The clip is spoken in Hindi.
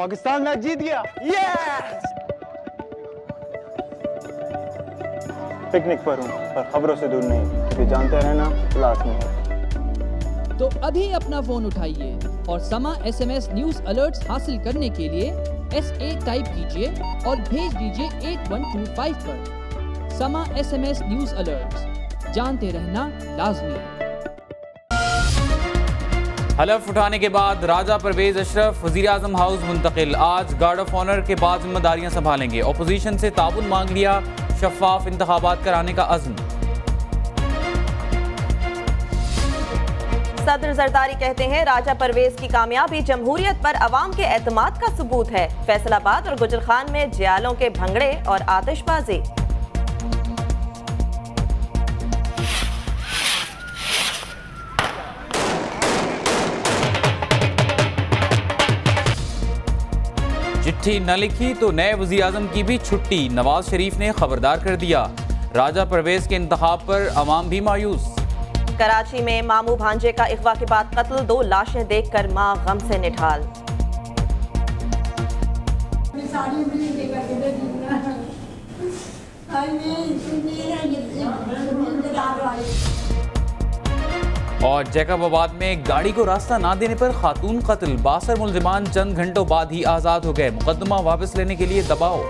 पाकिस्तान मैच जीत गया। यस पिकनिक पर हूँ पर खबरों से दूर नहीं ये जानते रहना लाजमी है। तो अभी अपना फ़ोन उठाइए और समा एसएमएस न्यूज़ अलर्ट्स हासिल करने के लिए एस ए टाइप कीजिए और भेज दीजिए 8125 पर। समा एसएमएस न्यूज़ अलर्ट्स जानते रहना लाजमी है। हलफ उठाने के बाद राजा परवेज अशरफ, वज़ीर आज़म हाउस मुंतकिल। आज गार्ड ऑफ़ ऑनर के बाद जिम्मेदारियाँ संभालेंगे। अपोजिशन से ताउन मांग लिया, शफाफ इंतबात कराने का अज़्म। सदर जरदारी कहते हैं, राजा परवेज की कामयाबी जमहूरियत पर अवाम के एतमाद का सबूत है। फैसलाबाद और गुजर खान में जियालों के भंगड़े और आतिशबाजी। चिट्ठी न लिखी तो नए वजी अजम की भी छुट्टी नवाज़ शरीफ ने खबरदार कर दिया। राजा परवेज के इंतखाब पर अवाम भी मायूस। कराची में मामू भांजे का अगवा के बाद कत्ल दो लाशें देखकर माँ गम से निठाल और जैकबाबाद में गाड़ी को रास्ता ना देने पर खातून कत्ल। बासर मुलजमान चंद घंटों बाद ही आज़ाद हो गए। मुकदमा वापस लेने के लिए दबाव।